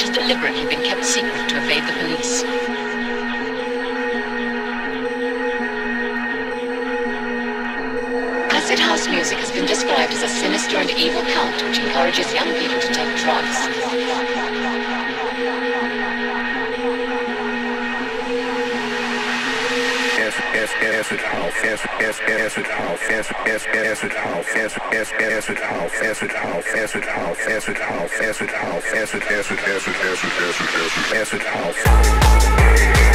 which has deliberately been kept secret to evade the police. Acid house music has been described as a sinister and evil cult which encourages young people to take drugs. Acid house, acid, acid, house, acid, acid, house, acid, acid, house, acid house, acid house, acid house, acid house, acid, acid, acid, acid, acid, acid, acid house.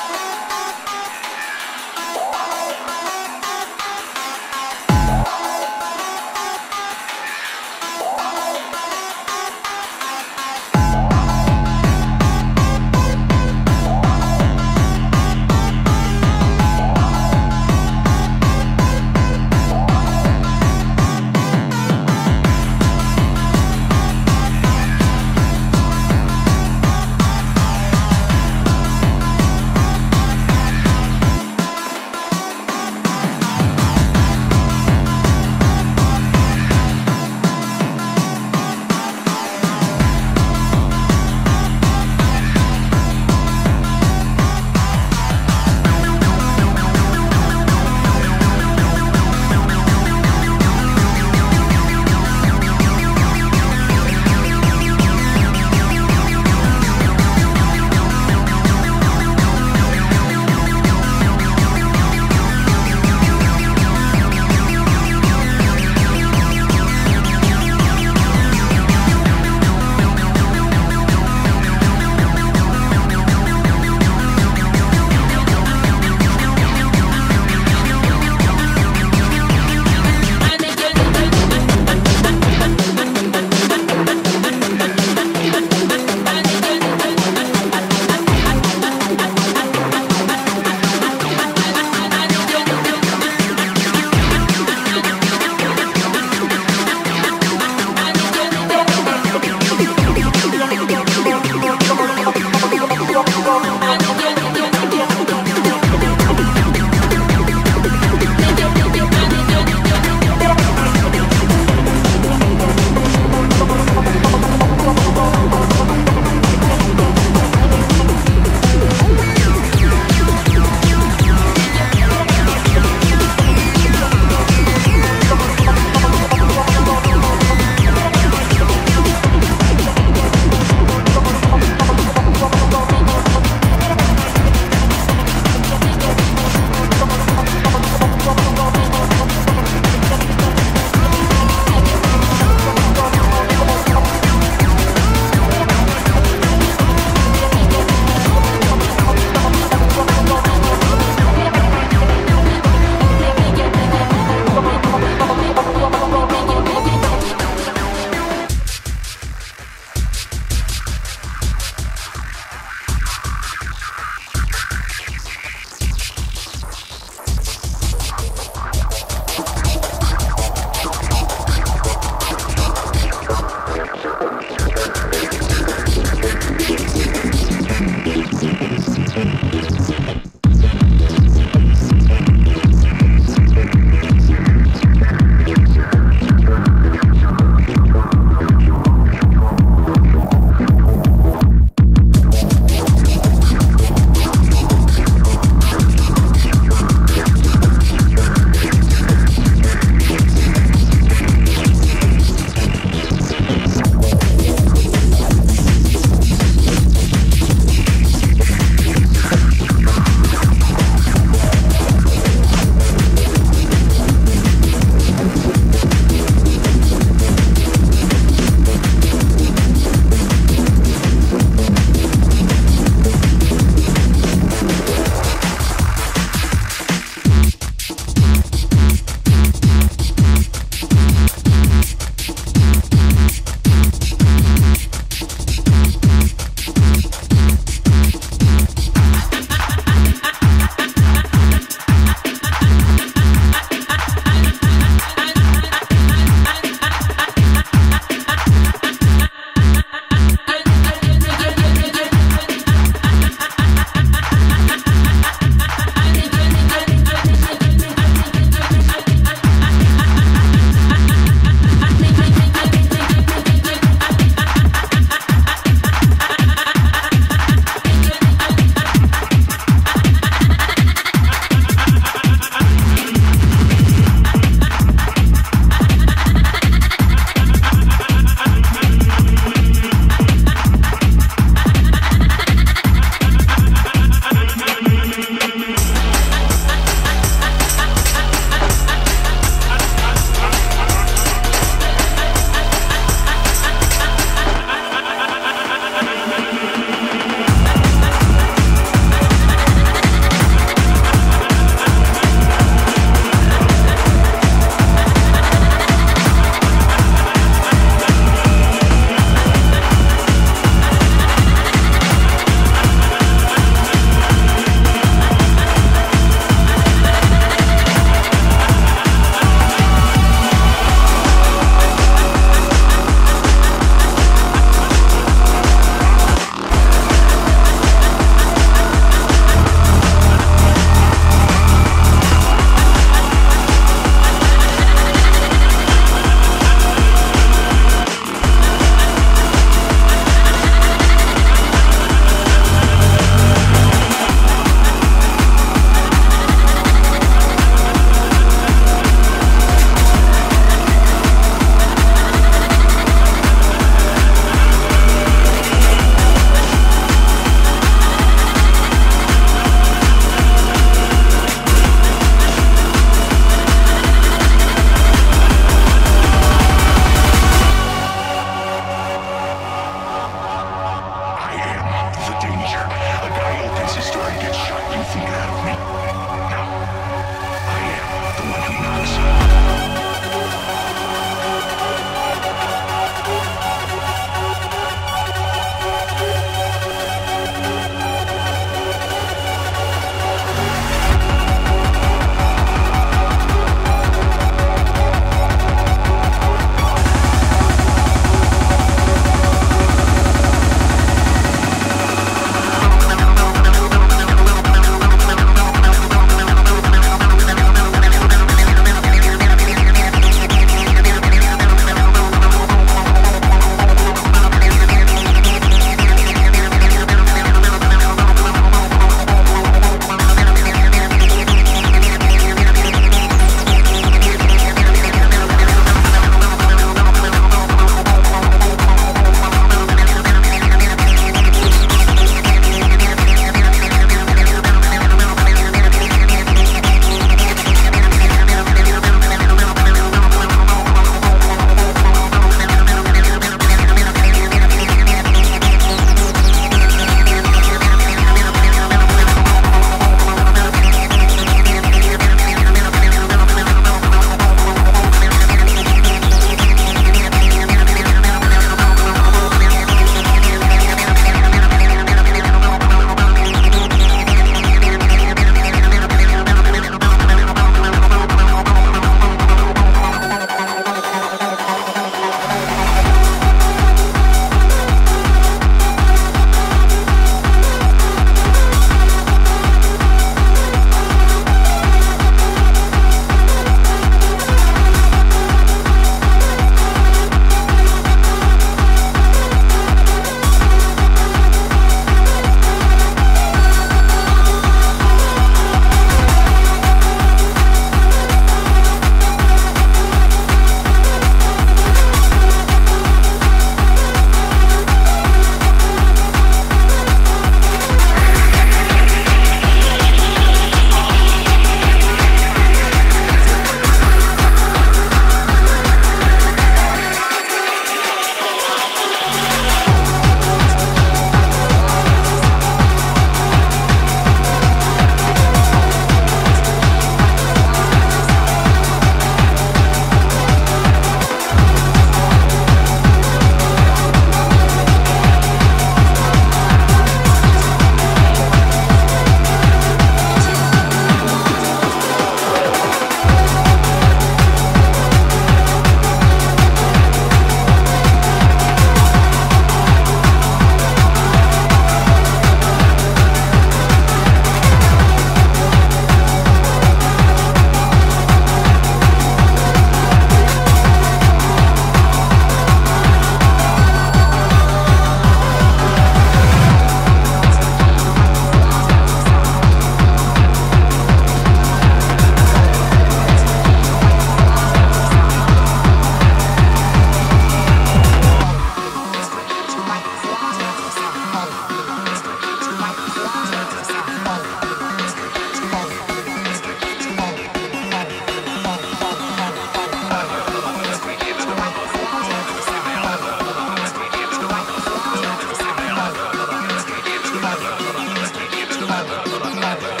Mama.